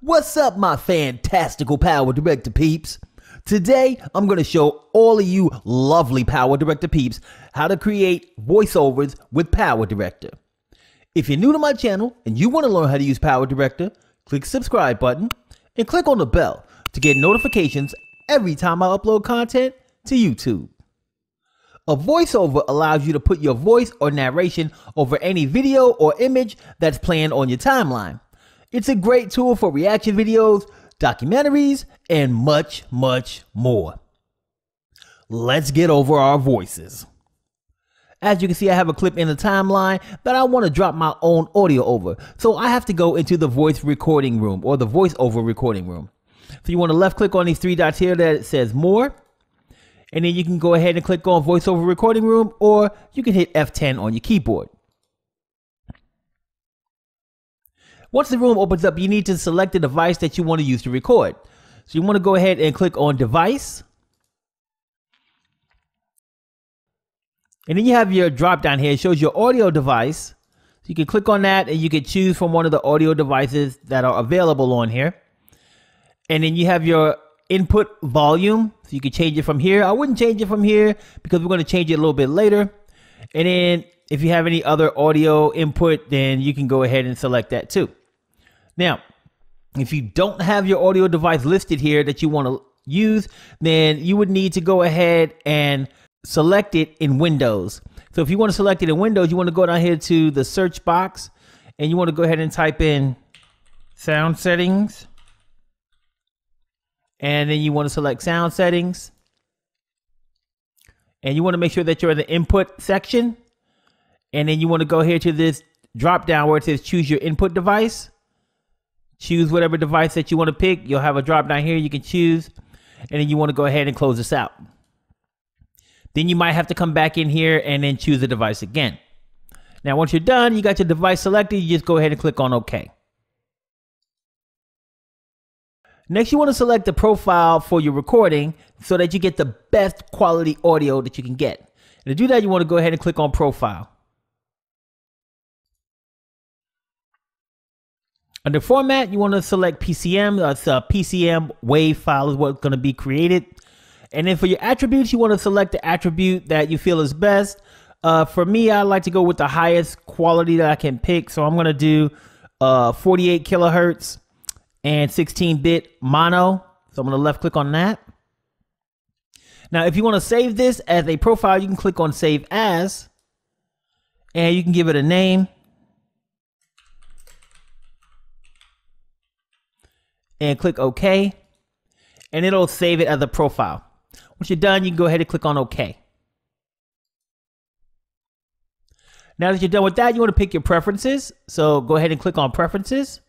What's up, my fantastical Power Director peeps? Today, I'm going to show all of you lovely Power Director peeps how to create voiceovers with Power Director. If you're new to my channel and you want to learn how to use Power Director, click subscribe button and click on the bell to get notifications every time I upload content to YouTube. A voiceover allows you to put your voice or narration over any video or image that's playing on your timeline. It's a great tool for reaction videos, documentaries, and much, much more. Let's get over our voices. As you can see, I have a clip in the timeline that I want to drop my own audio over. So I have to go into the voice recording room or the voiceover recording room. So you want to left click on these three dots here that says more and then you can go ahead and click on voiceover recording room or you can hit F10 on your keyboard. Once the room opens up, you need to select the device that you want to use to record. So you want to go ahead and click on device. And then you have your drop down here. It shows your audio device. So you can click on that and you can choose from one of the audio devices that are available on here. And then you have your input volume. So you can change it from here. I wouldn't change it from here because we're going to change it a little bit later. And then if you have any other audio input, then you can go ahead and select that too. Now, if you don't have your audio device listed here that you want to use, then you would need to go ahead and select it in Windows. So if you want to select it in Windows, you want to go down here to the search box and you want to go ahead and type in sound settings and then you want to select sound settings. And you want to make sure that you're in the input section. And then you want to go here to this drop down where it says choose your input device. Choose whatever device that you want to pick. You'll have a drop down here you can choose. And then you want to go ahead and close this out. Then you might have to come back in here and then choose the device again. Now, once you're done, you got your device selected, you just go ahead and click on OK. Next, you want to select the profile for your recording so that you get the best quality audio that you can get. And to do that, you want to go ahead and click on profile. Under format, you want to select PCM. That's a PCM wave file is what's going to be created. And then for your attributes, you want to select the attribute that you feel is best. Uh, for me, I like to go with the highest quality that I can pick. So I'm going to do uh, 48 kilohertz and 16-bit mono. So I'm going to left click on that. Now, if you want to save this as a profile, you can click on Save As, and you can give it a name. And click OK, and it'll save it as a profile. Once you're done, you can go ahead and click on OK. Now that you're done with that, you want to pick your preferences. So go ahead and click on Preferences.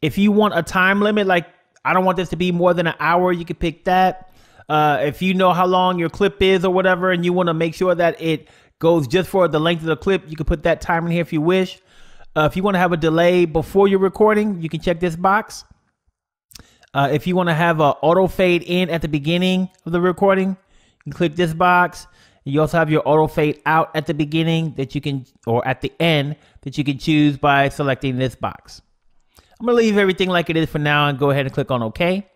If you want a time limit, like I don't want this to be more than an hour, you can pick that. Uh, if you know how long your clip is or whatever, and you want to make sure that it goes just for the length of the clip, you can put that time in here if you wish. Uh, if you want to have a delay before you're recording, you can check this box. Uh, if you want to have an auto fade in at the beginning of the recording, you can click this box. You also have your auto fade out at the beginning that you can, or at the end that you can choose by selecting this box. I'm going to leave everything like it is for now and go ahead and click on OK.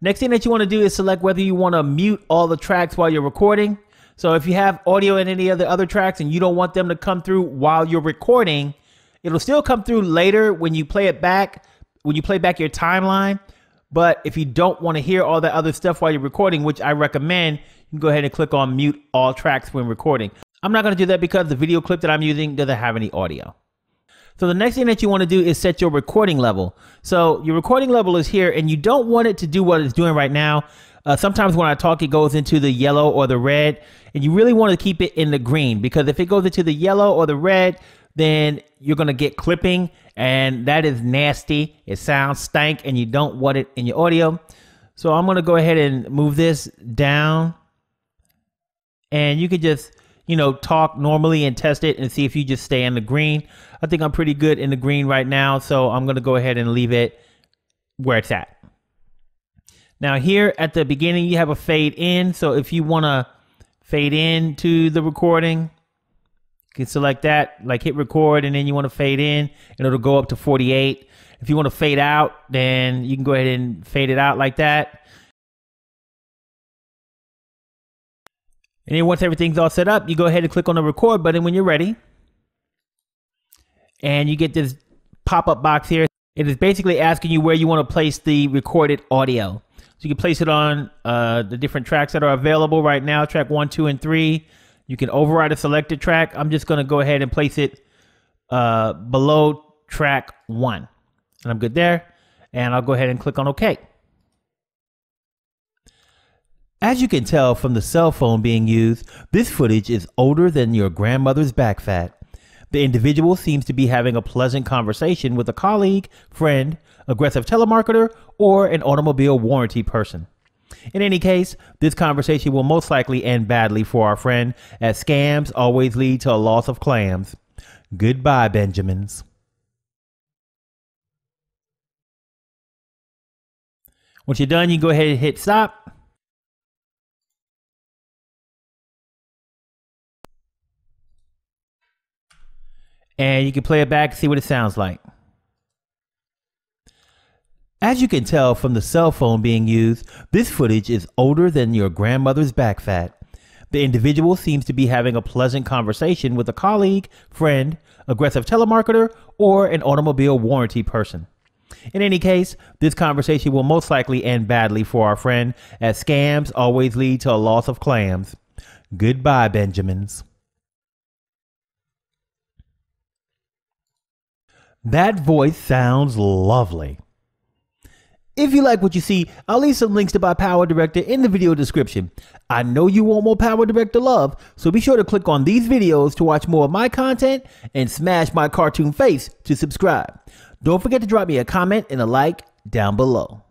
Next thing that you want to do is select whether you want to mute all the tracks while you're recording. So if you have audio in any of the other tracks and you don't want them to come through while you're recording, it'll still come through later when you play it back, when you play back your timeline. But if you don't want to hear all that other stuff while you're recording, which I recommend, you can go ahead and click on mute all tracks when recording. I'm not going to do that because the video clip that I'm using doesn't have any audio. So the next thing that you want to do is set your recording level. So your recording level is here and you don't want it to do what it's doing right now. Uh, sometimes when I talk, it goes into the yellow or the red and you really want to keep it in the green because if it goes into the yellow or the red, then you're going to get clipping and that is nasty. It sounds stank and you don't want it in your audio. So I'm going to go ahead and move this down and you could just you know, talk normally and test it and see if you just stay in the green. I think I'm pretty good in the green right now, so I'm going to go ahead and leave it where it's at. Now here at the beginning, you have a fade in. So if you want to fade in to the recording, you can select that, like hit record, and then you want to fade in, and it'll go up to 48. If you want to fade out, then you can go ahead and fade it out like that. And then once everything's all set up, you go ahead and click on the record button when you're ready. And you get this pop-up box here. It is basically asking you where you want to place the recorded audio. So you can place it on uh, the different tracks that are available right now, track one, two, and three. You can override a selected track. I'm just going to go ahead and place it uh, below track one. And I'm good there. And I'll go ahead and click on OK. As you can tell from the cell phone being used, this footage is older than your grandmother's back fat. The individual seems to be having a pleasant conversation with a colleague, friend, aggressive telemarketer, or an automobile warranty person. In any case, this conversation will most likely end badly for our friend, as scams always lead to a loss of clams. Goodbye, Benjamins. Once you're done, you can go ahead and hit stop. And you can play it back and see what it sounds like. As you can tell from the cell phone being used, this footage is older than your grandmother's back fat. The individual seems to be having a pleasant conversation with a colleague, friend, aggressive telemarketer, or an automobile warranty person. In any case, this conversation will most likely end badly for our friend, as scams always lead to a loss of clams. Goodbye, Benjamins. That voice sounds lovely. If you like what you see, I'll leave some links to my Power Director in the video description. I know you want more Power Director love, so be sure to click on these videos to watch more of my content and smash my cartoon face to subscribe. Don't forget to drop me a comment and a like down below.